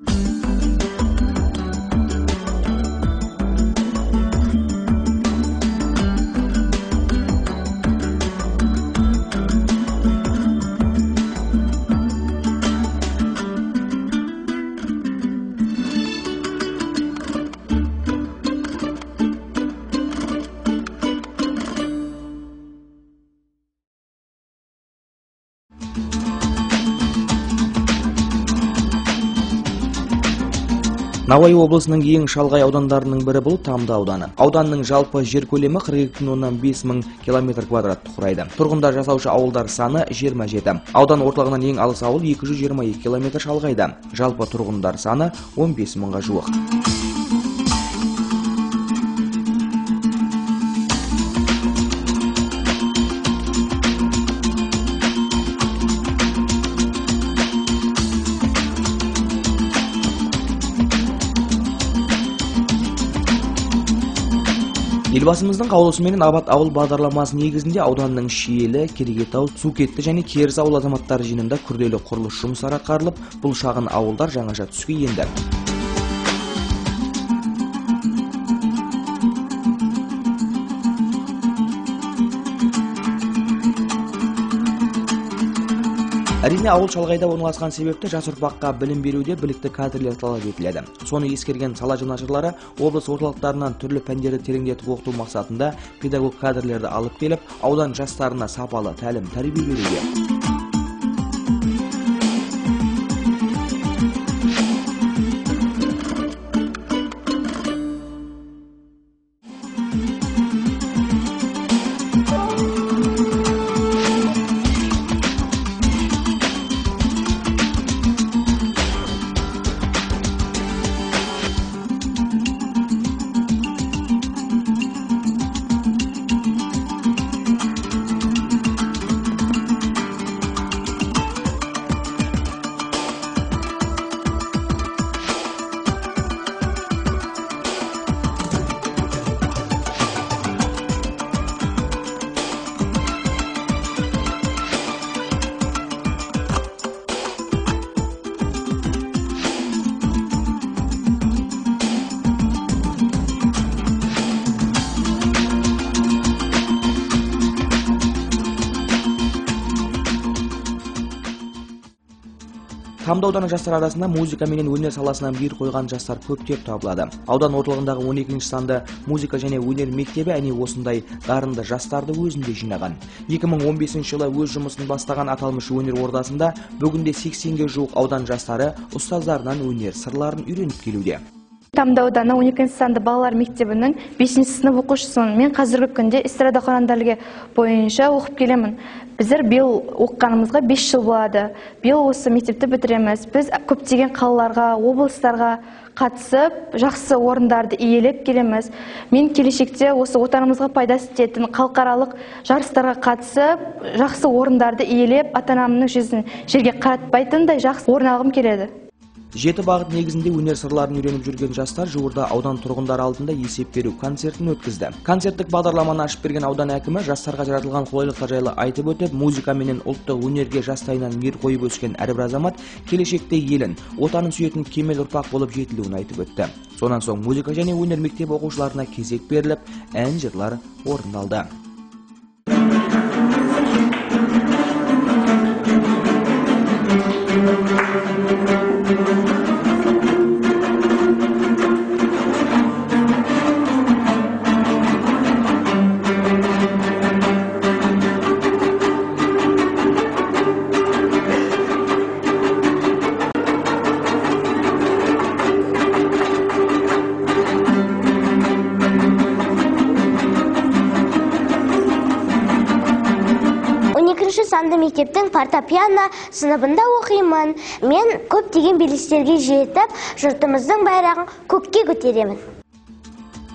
Mm-hmm. Науаи облысының ең шалғай аудандарының бірі бұл тамды ауданы. Ауданның жалпы жер көлемі қырық екі бүтін оннан бес мың километр квадратты құрайды. Тұрғындар жасаушы ауылдар саны жиырма жеті. Аудан орталығынан ең алыс ауыл екі жүз жиырма екі километр шалғайда. Жалпы тұрғындар саны он бес мыңға жуық. Елбасымыздың қаулысыменен абат ауыл бағдарламасы негізінде ауданның шиелі керегетау сукетті және керіс ауыл азаматтары жиынында күрделі құрылыс жұмыстары атқарылып бұл шағын ауылдар жаңаша түске енді. Әрине ауыл шалғайда орналасқан себепті жас ұрпаққа білім беруде білікті кадрлер талап етіледі. Соны ескерген сала жанашырлары облыс орталықтарынан түрлі пәндерді тереңдетіп оқыту мақсатында педагог кадрлерді алып келіп аудан жастарына сапалы тәлім тәрбие беруде. Ауданы жастар арасында музыка менен өнер саласынан бир қойған жастар көптеп табылады. Аудан орталығындағы 12 санды музыка және өнер мектебі әне осындай дарынды жастарды өзінде жинаған. 2015 жылы өз жұмысын бастаған аталмыш өнер ордасында бүгінде 80-ге жуық аудан жастары ұстаздарынан өнер сырларын үйреніп келуде. Тамды ауданы он екінші санды балалар мектебінің бесінші сынып оқушысымын. Мен қазіргі күнде эстрада хорандарлығы бойынша оқып келемін. Біздер биыл оқығанымызға бес жыл болады. Биыл осы мектепті бітіреміз. Біз көптеген қалаларға облыстарға қатысып жақсы орындарды иелеп келеміз. Мен келешекте осы отанымызға пайдасы тиетін халықаралық жарыстарға қатысып жақсы орындарды иелеп ата анамның жүзін жерге қаратпайтындай жақсы орын алғым келеді. Жеті бағыт негізінде өнер сырларын үйреніп жүрген жастар жуырда аудан тұрғындары алдында есеп беру концертін өткізді. Концерттік бағдарламаны ашып берген аудан әкімі жастарға жаратылған қолайлықтар жайлы айтып өтіп музыка менен ұлттық өнерге жастайынан мейір қойып өскен әрбір азамат келешекте елін отанын сүйетін кемел ұрпақ болып жетілуін айтып өтті. Сонан соң музыка және өнер мектеп оқушыларына кезек беріліп ән жырлар орындалды. Фортепиано сыныбында оқимын. Мен көптеген белестерге жетіп жұртымыздың байрағын көкке көтеремін.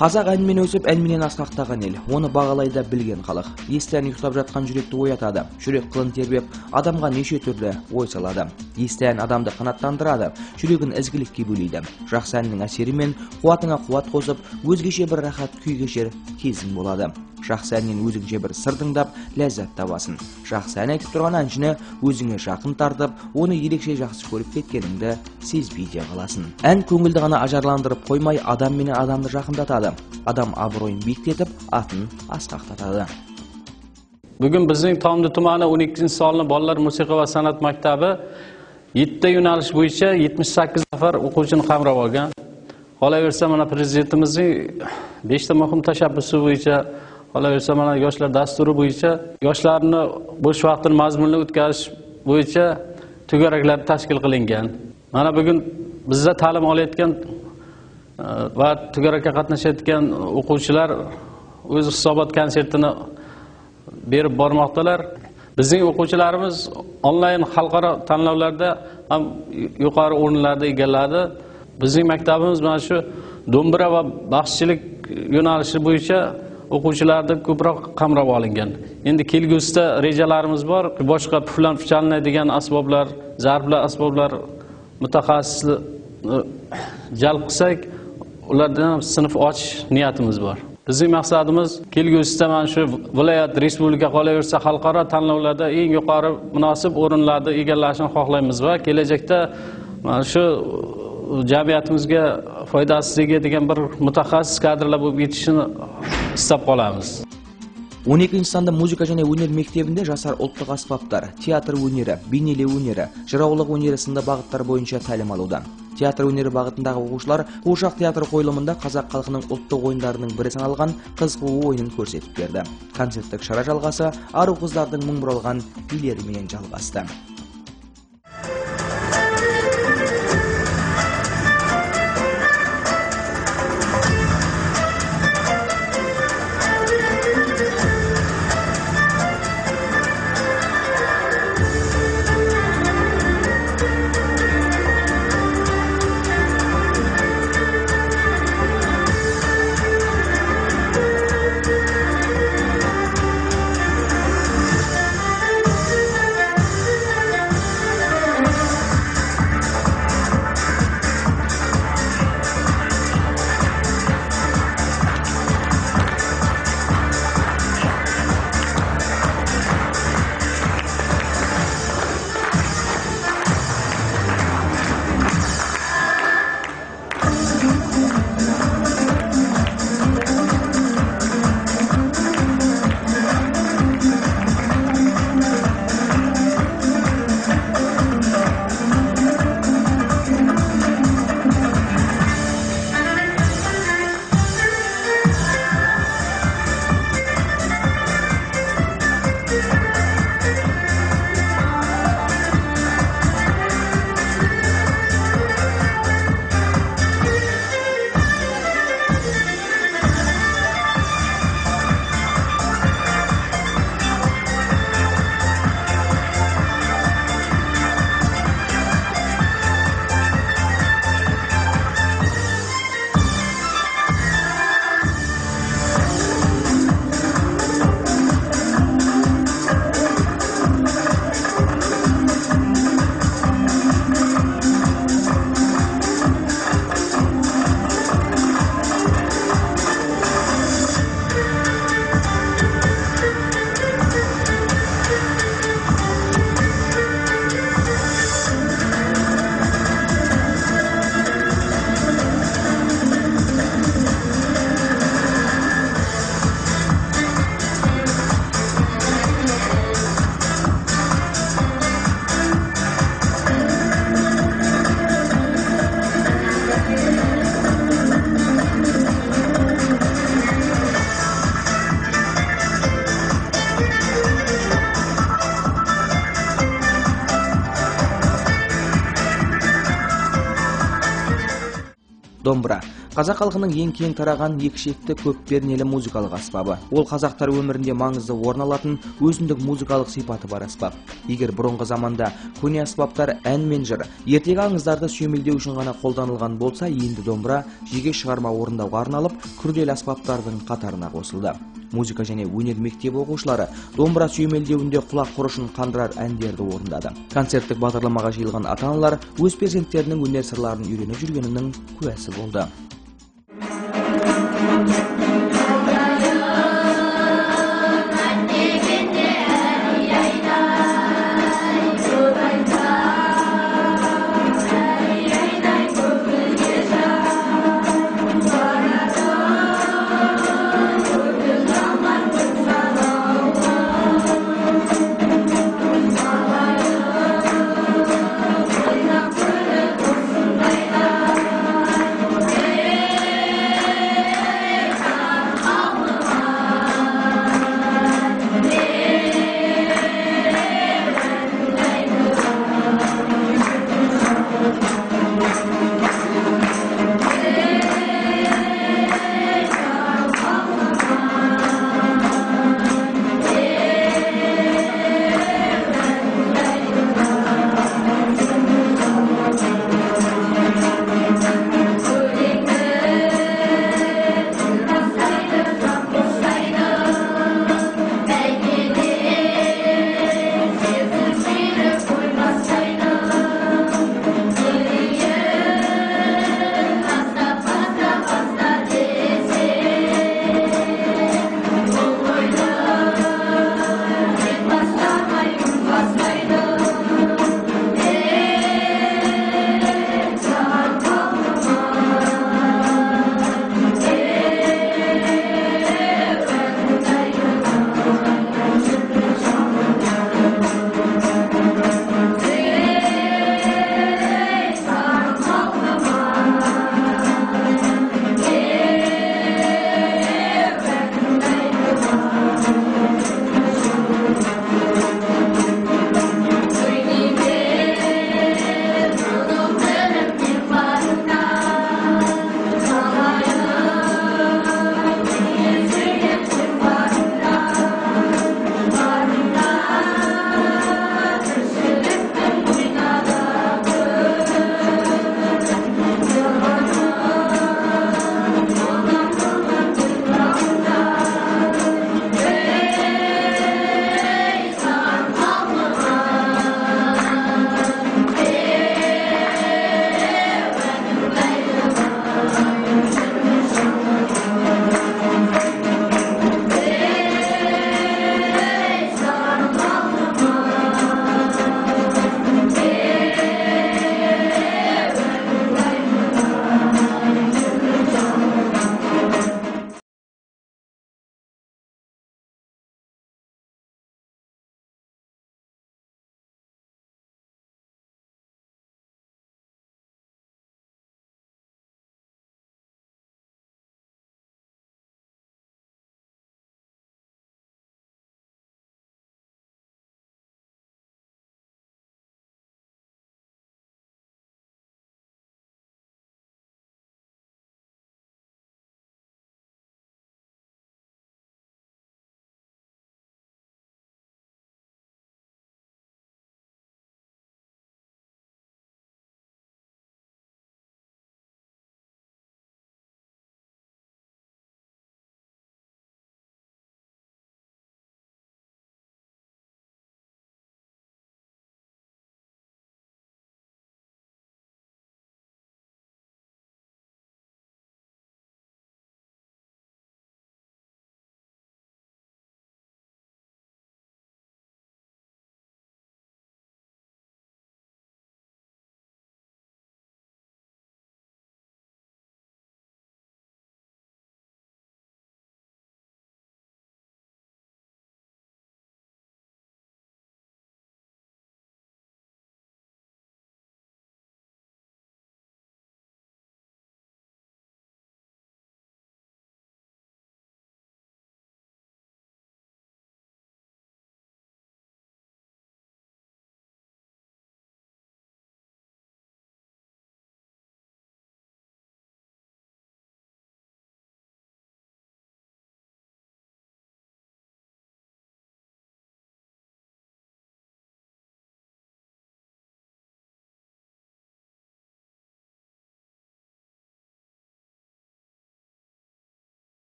Қазақ әнмен өсіп әнменен асқақтаған ел. Оны бағалай да білген халық. Есті ән ұйықтап жатқан жүректі оятады. Жүрек қылын тербеп адамға неше түрлі ой салады. Есті ән адамды қанаттандырады. Жүрегін ізгілікке бөлейді. Жақсы әннің әсерімен қуатыңа қуат қосып өзгеше бір рахат күй кешер кезің болады. Жақсы әннен өзіңше бір сыр тыңдап ләззат табасың. Жақсы ән айтып тұрған әншіні өзіңе жақын тартып оны ерекше жақсы көріп кеткеніңді сезбей де қаласың. Ән көңілді ғана ажарландырып қоймай адам менен адамды жақындатады. Bo'lsa odam obro'yini биіктетіп atni asqaqtatadi bugun bizning tomdi tumani o'n ikkinchi sonli bolalar musiqa va san'at maktabi yettita yo'nalish bo'yicha yetmish sakkiz nafar o'quvchini qamrab olgan. Qolaversa mana prezidentimizning beshta muhim tashabbusi bo'yicha qolaversa mana yoshlar dasturi bo'yicha yoshlarni bo'sh vaqtini mazmunli o'tkazish bo'yicha to'garaklar tashkil qilingan. Mana bugun bizda ta'lim olayotgan Э, va to'garakka qatnashayotgan o'quvchilar o'z hisobot konsertini berib bormoqdalar. Bizning o'quvchilarimiz onlayn xalqaro tanlovlarda ham yuqori o'rinlarni egalladi. Bizning maktabimiz mana shu do'mbira va baxshichilik yo'nalishi bo'yicha o'quvchilarni ko'proq qamrab olingan. Endi kelgusida rejalarimiz bor boshqa puflanib chalinadigan asboblar zarblar asboblar mutaxassisni jalb qilsak ulardan sinf ochish niyatimiz bor. Bizning maqsadimiz kelgusida mana shu viloyat respublika qolaversa xalqaro tanlovlarda eng yuqori munosib o'rinlarni egallashni xohlaymiz va kelajakda mana shu jamiyatimizga foydasi tegadigan bir mutaxassis kadrlar bo'lib yetishini istab qolamiz. Он екінші санда музыка және өнер мектебінде жасар ұлттық аспаптар театр өнері бейнелеу өнері жыраулық өнері сынды бағыттар бойынша тәлім алуда. Театр өнері бағытындағы оқушылар қуыршақ театр қойылымында қазақ халқының ұлттық ойындарының бірі саналған қыз қуу ойынын көрсетіп берді. Концерттік шара жалғасы ару қыздардың мың бұралған билеріменен жалғасты. Қазақ халқының ең кең тараған екішекті көп пернелі музыкалық аспабы. Ол қазақтар өмірінде маңызды орын алатын өзіндік музыкалық сипаты бар аспап. Егер бұрынғы заманда көне аспаптар ән мен жыр ертегі аңыздарды сүйемелдеу үшін ғана қолданылған болса енді домбыра жеке шығарма орындауға арналып күрделі аспаптардың қатарына қосылды. Музыка және өнер мектебі оқушылары домбыра сүйемелдеуінде құлақ құрышын қандырар әндерді орындады. Концерттік бағдарламаға жиылған ата аналар өз перзенттерінің өнер сырларын үйреніп жүргенінің куәсі болды.